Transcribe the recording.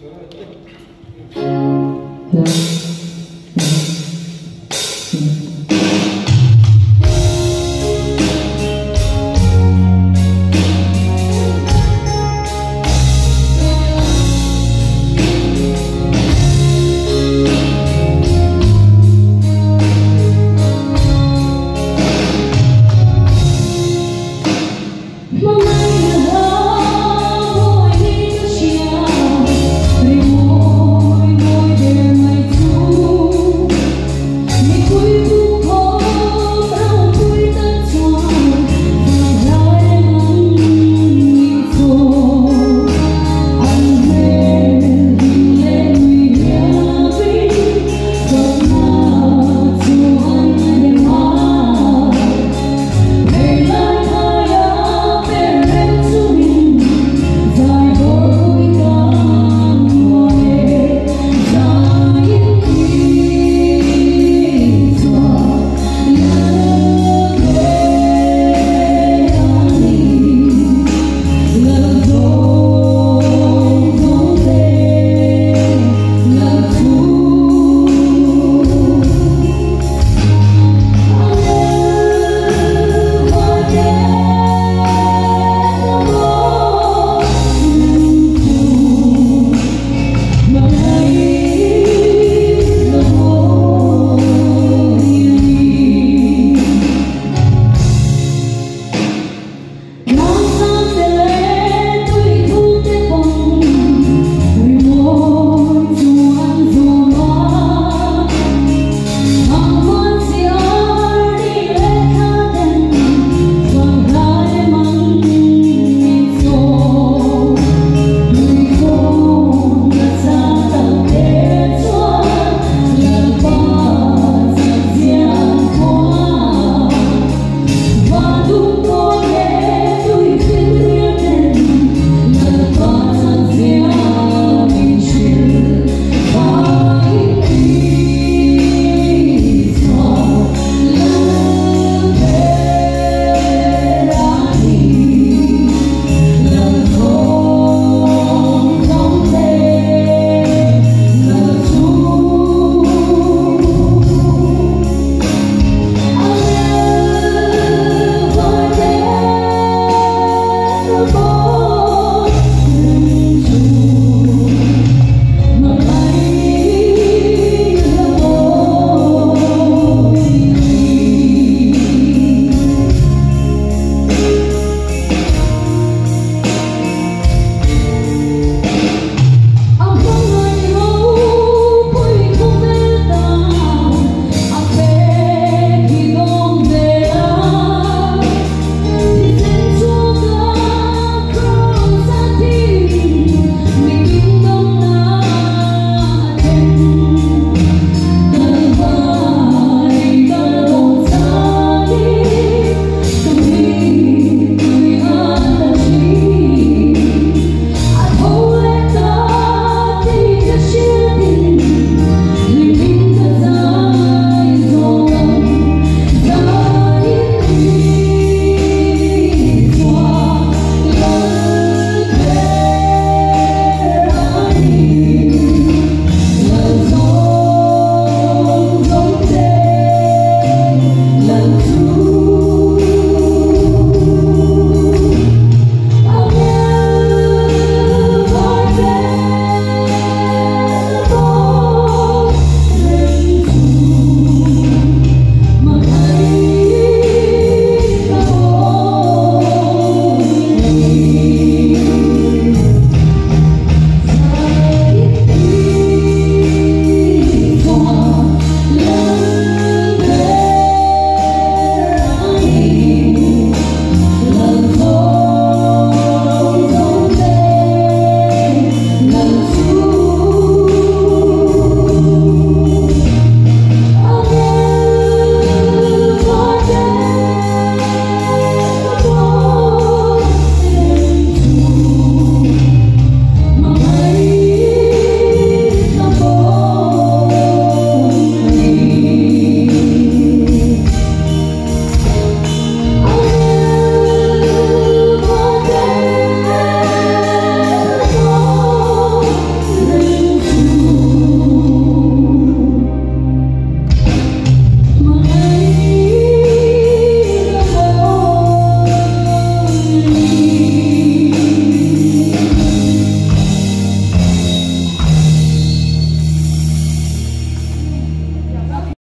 Yeah. tung thôi